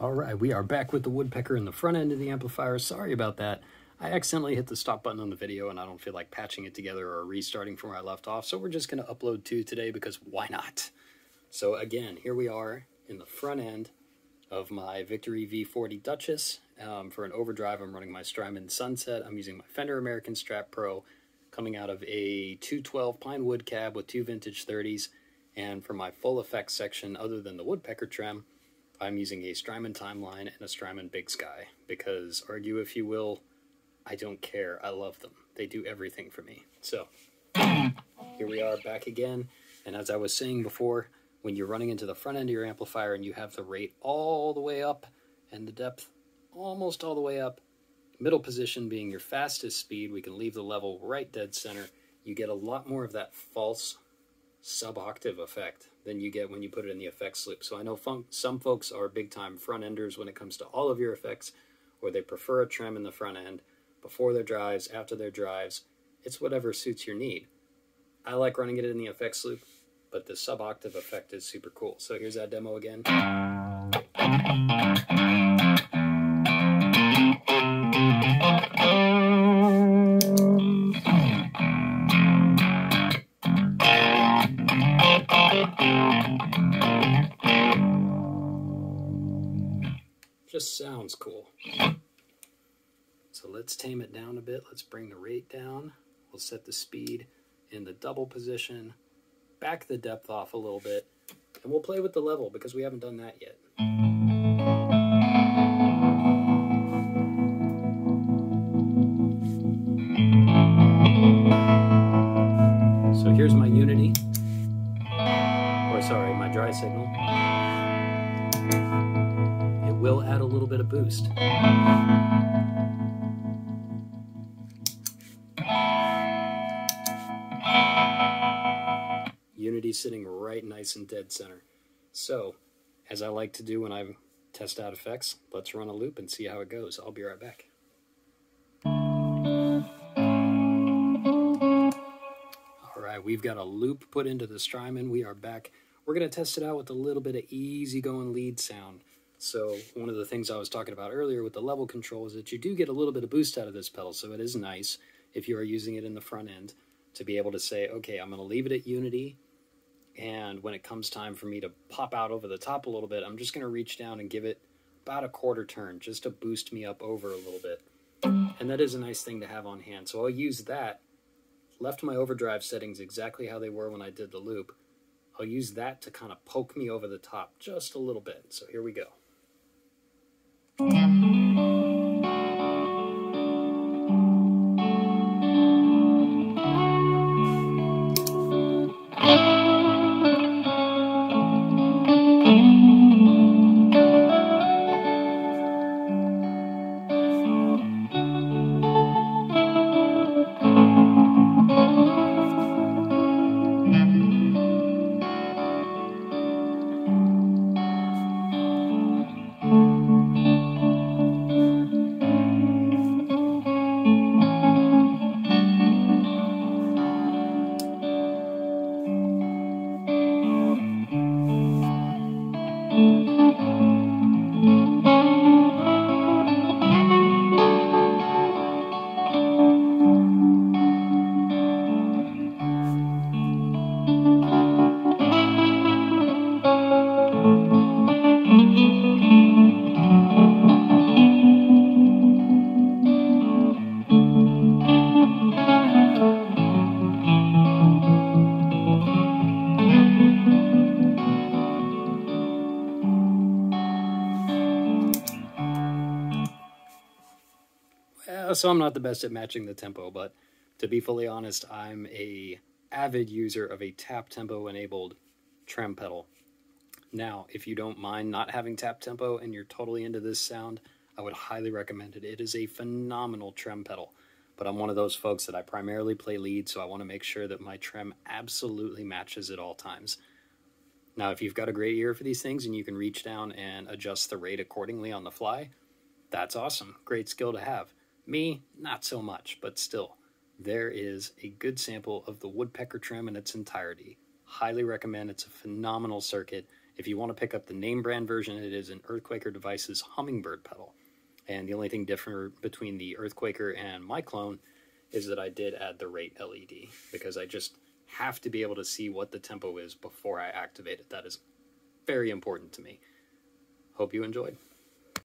All right, we are back with the woodpecker in the front end of the amplifier. Sorry about that. I accidentally hit the stop button on the video and I don't feel like patching it together or restarting from where I left off. So we're just going to upload two today because why not? So again, here we are in the front end of my Victory V40 Duchess. Um, for an overdrive, I'm running my Strymon Sunset. I'm using my Fender American Strat Pro coming out of a 212 pine wood cab with two vintage 30s. And for my full effects section, other than the woodpecker trem, I'm using a Strymon Timeline and a Strymon Big Sky because, argue if you will, I don't care. I love them. They do everything for me. So, here we are back again. And as I was saying before, when you're running into the front end of your amplifier and you have the rate all the way up and the depth almost all the way up, middle position being your fastest speed, we can leave the level right dead center. You get a lot more of that false sub-octave effect than you get when you put it in the effects loop. So I know some folks are big-time front-enders when it comes to all of your effects, or they prefer a trem in the front end before their drives, after their drives. It's whatever suits your need. I like running it in the effects loop, but the sub-octave effect is super cool. So here's that demo again. Just sounds cool. So let's tame it down a bit. Let's bring the rate down. We'll set the speed in the double position, back the depth off a little bit, and we'll play with the level because we haven't done that yet. So here's my unity, or sorry, my dry signal will add a little bit of boost. Unity sitting right nice and dead center. So, as I like to do when I test out effects, let's run a loop and see how it goes. I'll be right back. Alright, we've got a loop put into the Strymon. We are back. We're going to test it out with a little bit of easy going lead sound. So one of the things I was talking about earlier with the level control is that you do get a little bit of boost out of this pedal. So it is nice if you are using it in the front end to be able to say, okay, I'm going to leave it at unity. And when it comes time for me to pop out over the top a little bit, I'm just going to reach down and give it about a quarter turn just to boost me up over a little bit. And that is a nice thing to have on hand. So I'll use that, left my overdrive settings exactly how they were when I did the loop. I'll use that to kind of poke me over the top just a little bit. So here we go. Uh, so I'm not the best at matching the tempo, but to be fully honest, I'm a avid user of a tap tempo enabled trem pedal. Now, if you don't mind not having tap tempo and you're totally into this sound, I would highly recommend it. It is a phenomenal trem pedal, but I'm one of those folks that I primarily play lead, so I want to make sure that my trem absolutely matches at all times. Now, if you've got a great ear for these things and you can reach down and adjust the rate accordingly on the fly, that's awesome. Great skill to have. Me, not so much, but still, there is a good sample of the Woodpecker trem in its entirety. Highly recommend. It's a phenomenal circuit. If you want to pick up the name brand version, it is an Earthquaker Devices Hummingbird pedal. And the only thing different between the Earthquaker and my clone is that I did add the rate LED because I just have to be able to see what the tempo is before I activate it. That is very important to me. Hope you enjoyed.